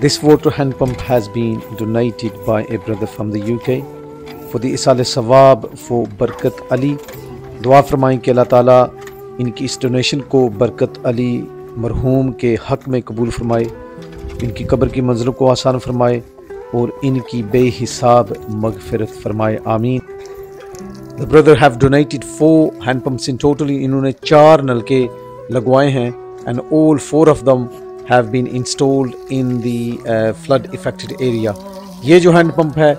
This water hand pump has been donated by a brother from the UK for the Isal ثواب for برکت علی دعا فرمائیں کہ اللہ تعالیٰ ان کی اس ڈونیشن کو برکت علی مرحوم کے حق میں قبول فرمائے ان کی قبر کی منزلوں کو آسان فرمائے اور ان کی بے حساب مغفرت فرمائے آمین the brother have donated four hand pumps in totally انہوں نے چار نلکے لگوائے ہیں and all four of them have been installed in the flood affected area ये जो हैंड पंप है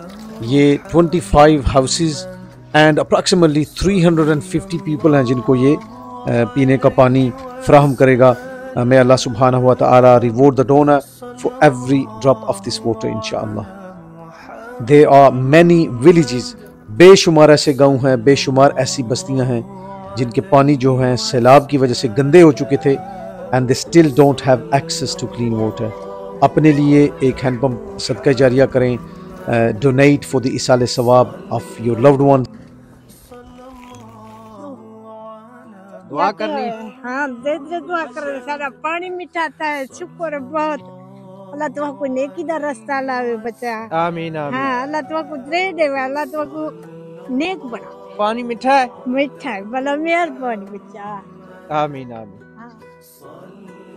ये 25 हाउसेस एंड अप्रॉक्सीमेटली 350 पीपल हैं जिनको ये uh, पीने का पानी फ्राहम करेगा। May Allah subhanahu wa ta'ala reward the donor for every drop of this water inshallah. There are many villages बेशुमार ऐसे गाँव हैं बेशुमार ऐसी बस्तियाँ हैं जिनके पानी जो हैं सैलाब की वजह से गंदे हो चुके थे। And they still don't have access to clean water अपने लिए एक हैंडपम्प सदका जारिया करें डोनेट फॉर द इसाल सवाब ऑफ योर लव्ड वन दुआ करनी हाँ दे दे दुआ कर सारा पानी मीठा था है शुक्र है बहुत अल्लाह तुम को नेकी दा रास्ता लावे बच्चा आमीन आमीन हाँ अल्लाह तुम को दे देवे अल्लाह तुम को नेक बना पानी मीठा है मीठा है भला मेहरबानी बच्चा आमीन आमीन हाँ